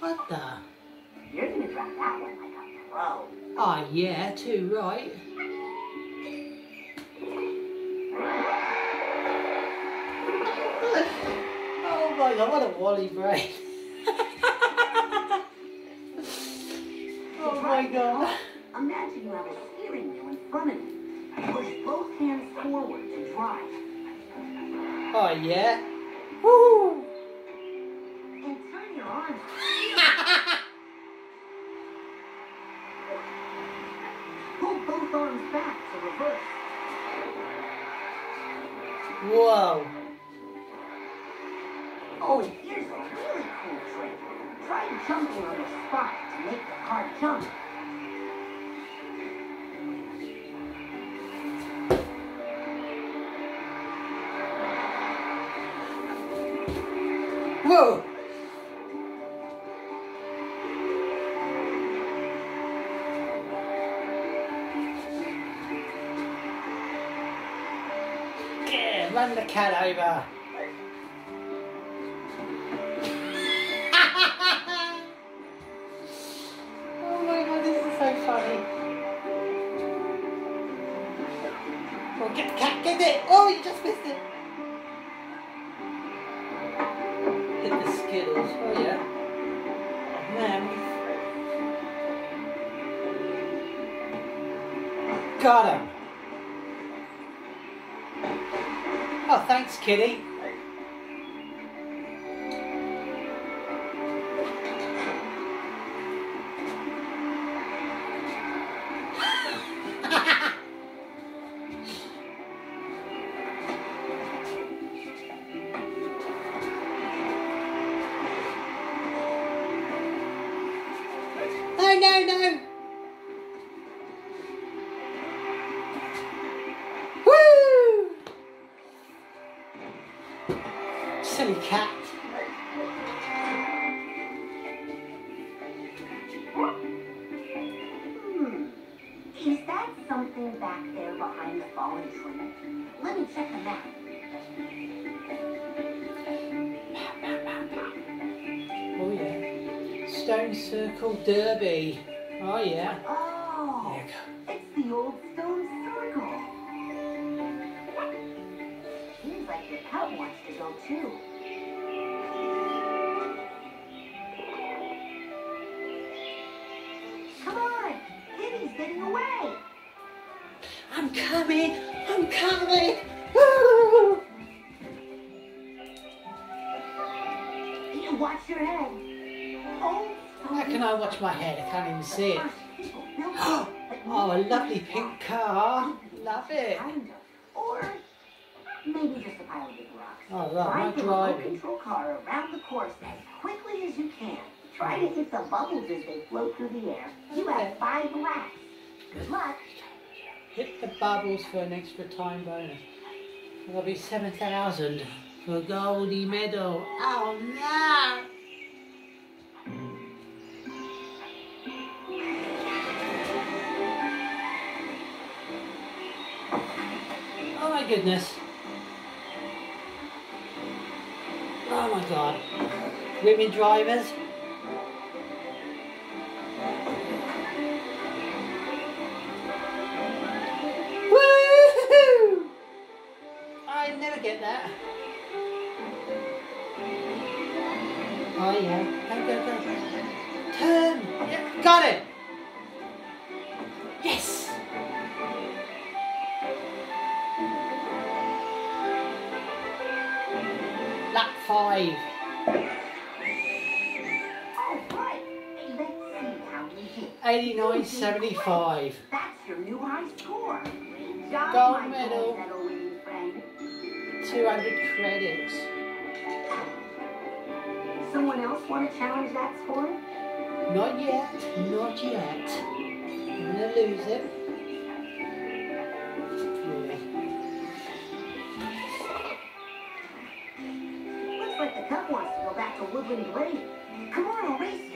What the? You're gonna drive that one like a pro. Oh yeah, too right. oh my god, what a wally brain. oh my god. Imagine you have a steering wheel in front of you. Push both hands forward to drive. Oh yeah. Woo! And turn your arms. Whoa. Oh, here's a really cool trick. Try jumping on the spot to make the car jump. Whoa! Cat over. oh my god, this is so funny. Oh, get the cat, get it! Oh, you just missed it. Hit the Skittles. Oh yeah. Oh man. Got him. Thanks, kitty. Oh, no, no, Stone Circle Derby. Oh yeah. Oh, There you go. it's the old stone circle. Seems like your cub wants to go too. Come on, Kitty's getting away. I'm coming. I'm coming. Woo! You watch your head. Oh, I watch my head? I can't even see it. oh, a lovely pink car. Love it. Or maybe just a pile of big rocks. Oh, right, Drive not the remote control car around the course as quickly as you can. Try to hit the bubbles as they float through the air. You Okay. have five laps. Good luck. Hit the bubbles for an extra time bonus. That'll be 7,000 for a goldie medal. Oh no! Goodness. Oh my god. Women drivers. Woohoo! I never get that. Oh yeah. Go, go, go. Turn. Yeah, got it. 89.75. That's your new high score. Job, Gold medal. medal 200 credits. Someone else want to challenge that score? Not yet. Not yet. I'm gonna lose it. Yeah. Looks like the Cub wants to go back to Woodland Lane. Come on, I'll race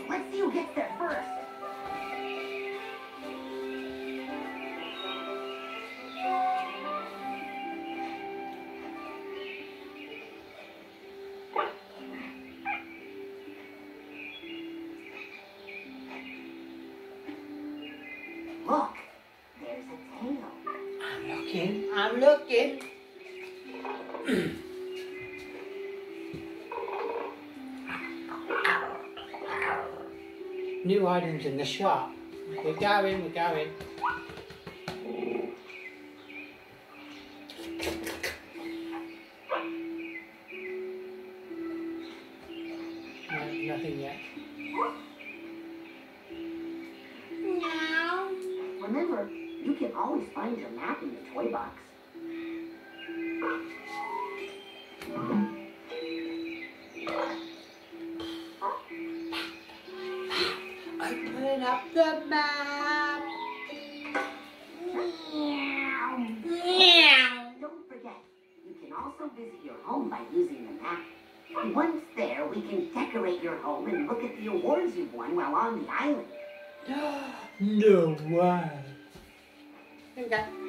I'm. New items in the shop. We're going, we're going. No, nothing yet. Meow. Remember, you can always find your map in the toy box. Open up the map. Meow. Meow. Don't forget, you can also visit your home by using the map. Once there, we can decorate your home and look at the awards you've won while on the island. No way. Okay.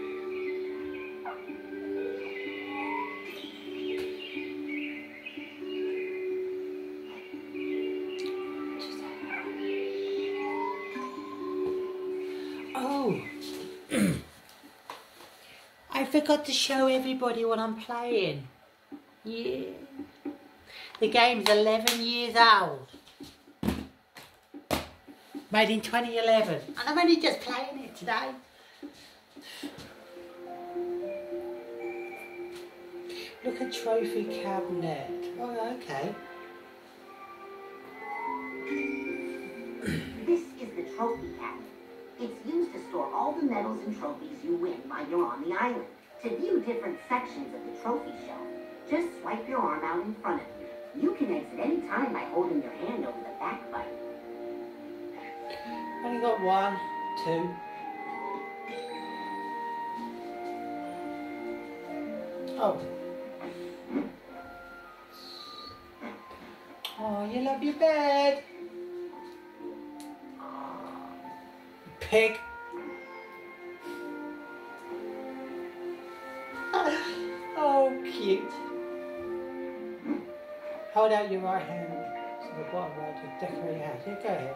Forgot to show everybody what I'm playing. Yeah. The game's 11 years old. Made in 2011. And I'm only just playing it today. Look at trophy cabinet. Oh, okay. This is the trophy cabinet. It's used to store all the medals and trophies you win while you're on the island. To view different sections of the trophy shelf, just swipe your arm out in front of you. You can exit any time by holding your hand over the back button. Only got one, two. Oh. Oh, you love your bed. Pig. Hold out your right hand to the bottom right to decorate your house. Yeah, go ahead.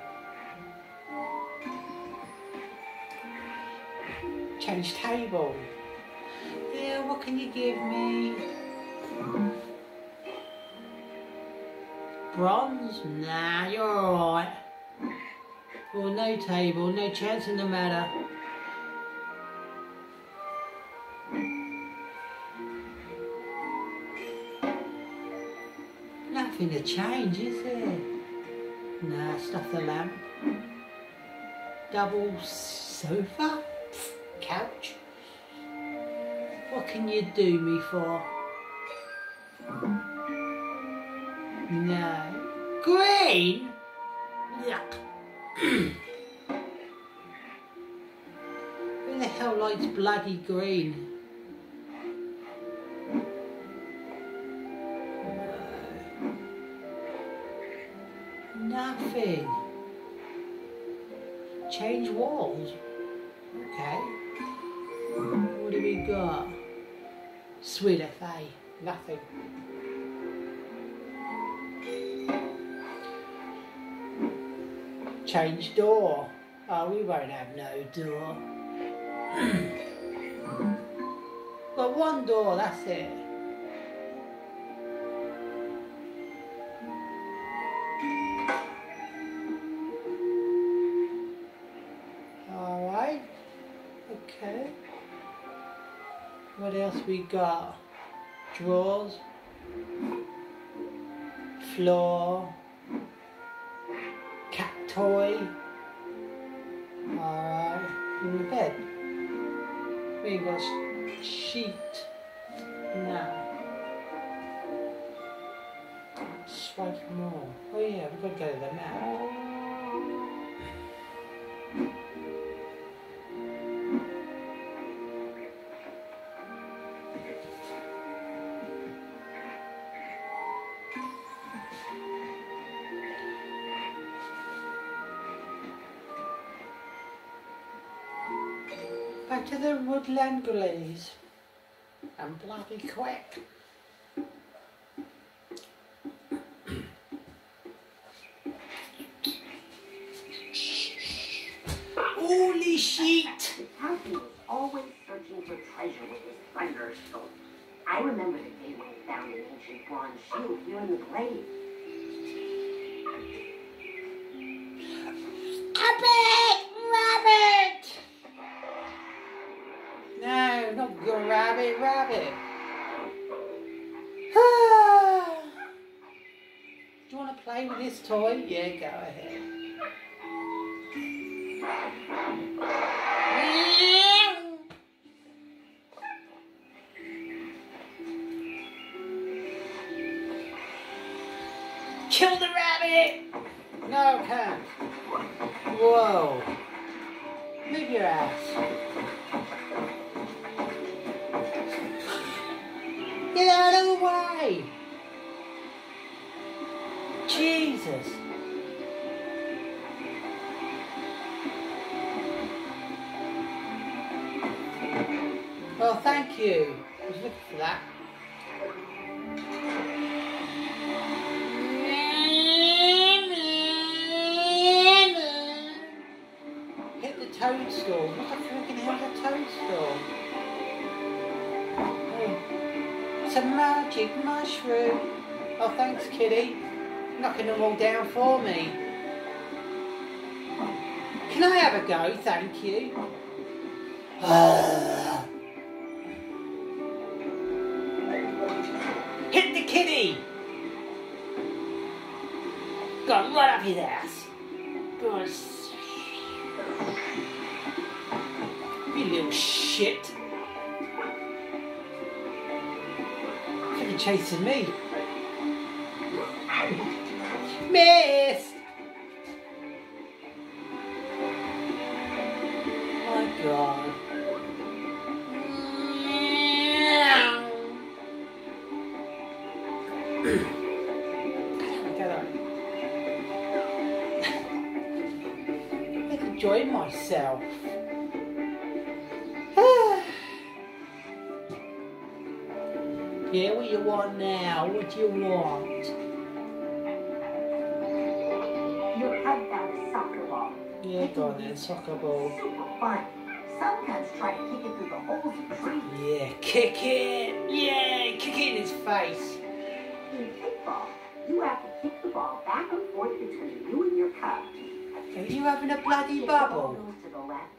Change table. Yeah, what can you give me? Bronze? Nah, you're alright. Well, no table, no chance in the matter. Nothing to change, is there? Nah, stuff the lamp. Double sofa? Couch? What can you do me for? No. Green? Yuck. Who the hell likes bloody green? Nothing. Change door. Oh, we won't have no door. Got one door, that's it. Alright. Okay. What else we got? Drawers. Floor. Cat toy. Alright. In the bed. We got sheet. now. Swipe more. Oh yeah, we've got to go to the map. Back to the woodland glade. And bloody quick. Holy shit! Is always searching for treasure with his. I remember the day when we found an ancient bronze shield here in the glade. Play with this toy? Yeah, go ahead. Kill the rabbit! No, can't. Whoa. Move your ass. Get out of Jesus. Well, thank you. I was looking for that. Hit the toadstool. What the freaking hell is a toadstool? Oh. It's a magic mushroom. Oh, thanks, kitty. Knocking them all down for me. Can I have a go? Thank you. Hit the kitty! Go on, right up his ass. Go. You little shit. Fucking chasing me. Missed! My god. Get up. I'm enjoying myself. yeah, what you want now? What do you want? Go on then, soccer ball. Super fun. Some cubs try to kick it through the holes in trees. Yeah, kick it! Yeah, kick it in his face. In kickball, you have to kick the ball back and forth between you and your cub. Are you having a bloody If the ball bubble? goes to the left,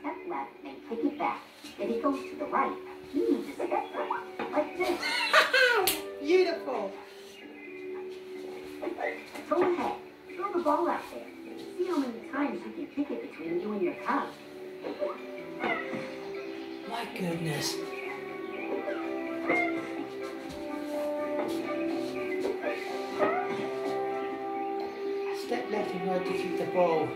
step left and kick it back. If it goes to the right, you need to step right. Like this. Beautiful. Go ahead. Throw the ball out there. Kick it between you and your cub. My goodness. Step left and right to keep the ball.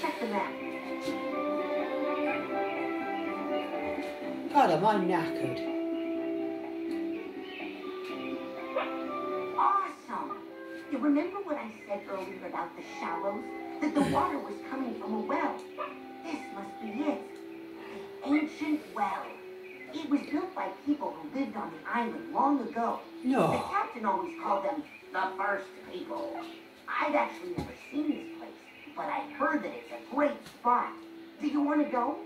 Check the map. God, am I knackered? Awesome! You remember what I said earlier about the shallows? That the mm-hmm. water was coming from a well. This must be it. The ancient well. It was built by people who lived on the island long ago. No. The captain always called them the first people. I've actually never seen this place, but I heard that it's a great spot. Do you want to go?